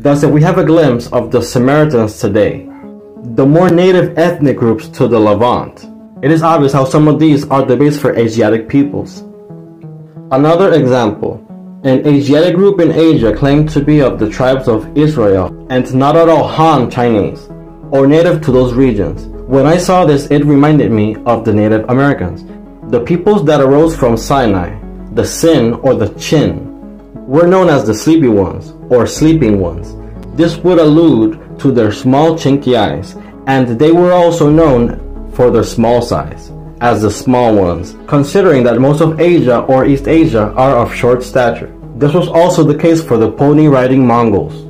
Thus, if we have a glimpse of the Samaritans today, the more native ethnic groups to the Levant, it is obvious how some of these are the base for Asiatic peoples. Another example, an Asiatic group in Asia claimed to be of the tribes of Israel and not at all Han Chinese, or native to those regions. When I saw this, it reminded me of the Native Americans, the peoples that arose from Sinai, the Sin or the Chin, were known as the sleepy ones or sleeping ones. This would allude to their small chinky eyes, and they were also known for their small size as the small ones, considering that most of Asia or East Asia are of short stature. This was also the case for the pony riding Mongols.